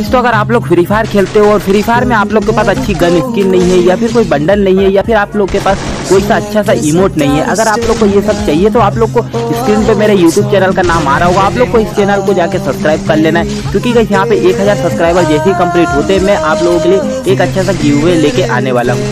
Guys तो अगर आप लोग फ्री फायर खेलते हो और फ्री फायर में आप लोग के पास अच्छी गन स्किन नहीं है या फिर कोई बंडल नहीं है या फिर आप लोग के पास कोई सा अच्छा सा इमोट नहीं है, अगर आप लोग को ये सब चाहिए तो आप लोग को स्क्रीन पे मेरे यूट्यूब चैनल का नाम आ रहा होगा। आप लोग को इस चैनल को जाके सब्सक्राइब कर लेना है, क्योंकि गाइस यहाँ पे एक हज़ार सब्सक्राइबर जैसे ही कंप्लीट होते मैं आप लोगों के लिए एक अच्छा सा गिव लेके आने वाला हूँ।